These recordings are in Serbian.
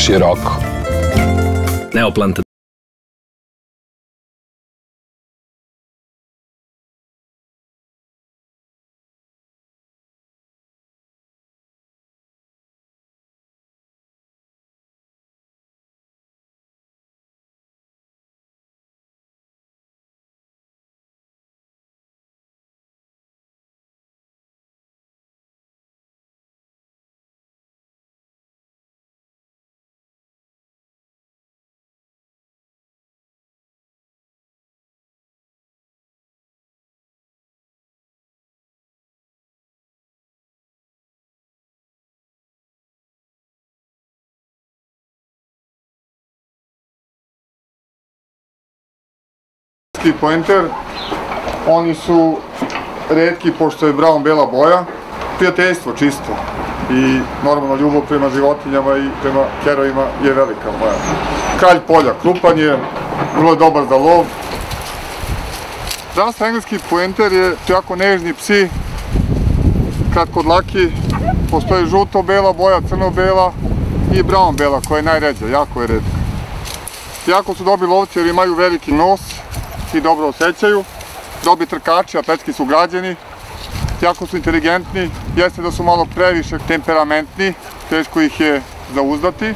široko. Neoplanta Ski pointer, oni su redki pošto je brown bela boja, prijateljstvo čisto i normalno ljubav prema životinjama i prema kerovima je velika moja. Kralj polja, krupan je, vrlo dobar za lov. Danas engleski pointer je jako nežni psi, kratkodlaki, postoji žuto-bela boja, crno-bela i brown-bela koja je najređa, jako je redka. Jako su dobri lovci jer imaju veliki nos, i dobro osjećaju, dobri trkači, atletski su građeni, jako su inteligentni, jeste da su malo previše temperamentni, teško ih je zauzdati.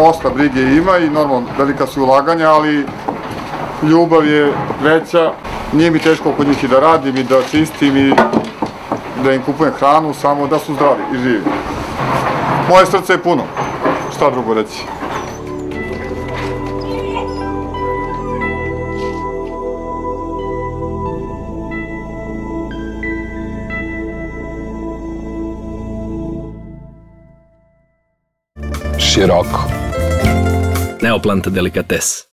Dosta brige ima i normalno velika su ulaganja, ali ljubav je veća. Nije mi teško kod njih i da radim i da čistim i da im kupujem hranu, samo da su zdravi i živi. Moje srce je puno, šta drugo reći. Široko. Né, Neoplanta tá Delicatesse.